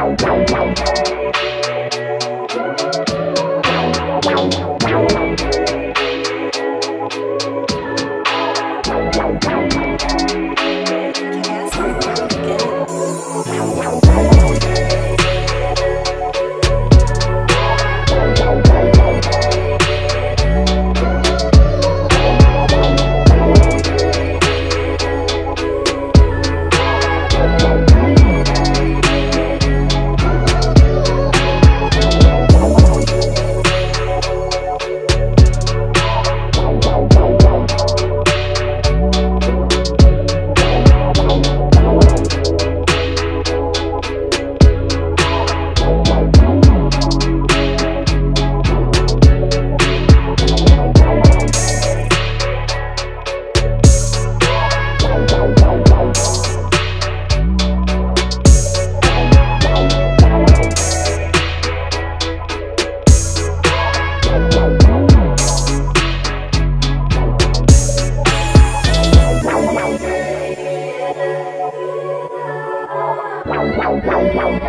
Wow. Wow.